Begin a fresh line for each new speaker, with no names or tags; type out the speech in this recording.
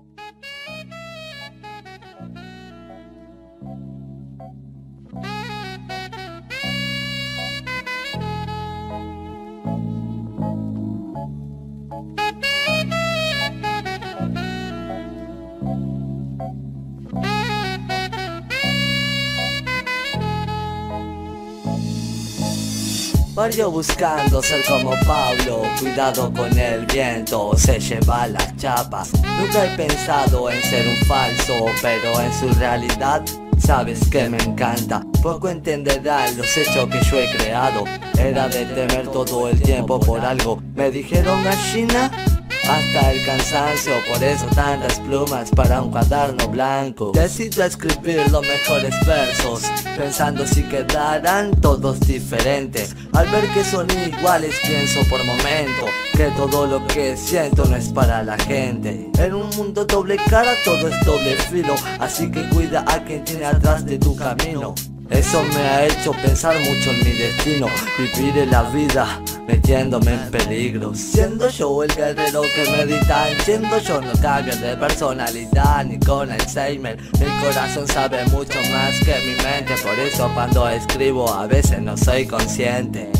Thank you. Mario buscando ser como Pablo, cuidado con el viento, se lleva las chapas. Nunca he pensado en ser un falso, pero en su realidad sabes que me encanta. Poco entenderán los hechos que yo he creado. Era de temer todo el tiempo por algo. Me dijeron gallina hasta el cansancio, por eso tantas plumas para un cuaderno blanco. Decido escribir los mejores versos, pensando si quedarán todos diferentes. Al ver que son iguales, pienso por momento que todo lo que siento no es para la gente. En un mundo doble cara, todo es doble filo, así que cuida a quien tiene atrás de tu camino. Eso me ha hecho pensar mucho en mi destino, vivir en la vida metiéndome en peligro. Siendo yo el guerrero que medita, siendo yo no cambio de personalidad ni con Alzheimer. Mi corazón sabe mucho más que mi mente, por eso cuando escribo a veces no soy consciente.